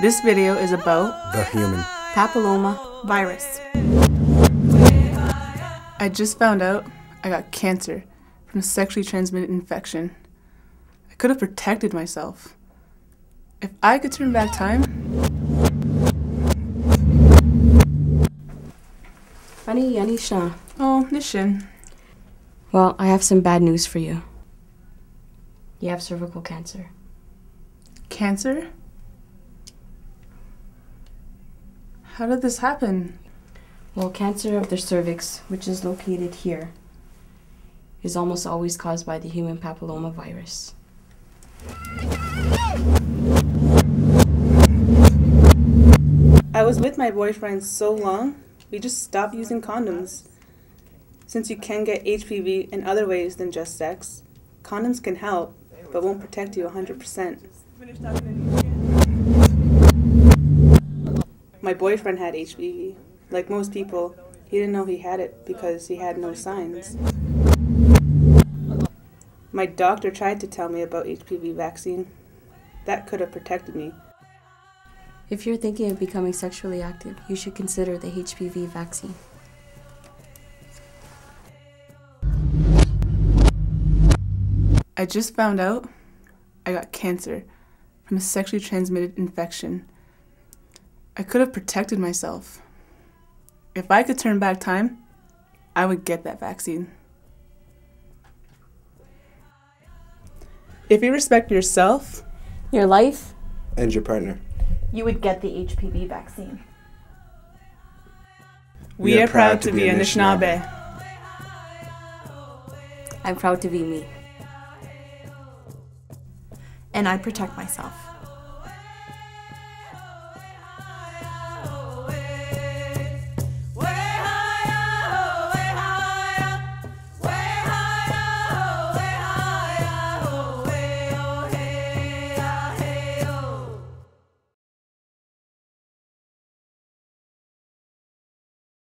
This video is about the human papilloma virus. I just found out I got cancer from a sexually transmitted infection. I could have protected myself. If I could turn back time, Funny Yanisha. oh, Nishin. Well, I have some bad news for you. You have cervical cancer. Cancer? How did this happen? Well, cancer of the cervix, which is located here, is almost always caused by the human papilloma virus. I was with my boyfriend so long, we just stopped using condoms. Since you can get HPV in other ways than just sex, condoms can help, but won't protect you 100%. My boyfriend had HPV. Like most people, he didn't know he had it because he had no signs. My doctor tried to tell me about HPV vaccine. That could have protected me. If you're thinking of becoming sexually active, you should consider the HPV vaccine. I just found out I got cancer from a sexually transmitted infection. I could have protected myself. If I could turn back time, I would get that vaccine. If you respect yourself, Your life? and your partner. you would get the HPV vaccine. we, are, proud, to be Anishinaabe. I'm proud to be me. And I protect myself.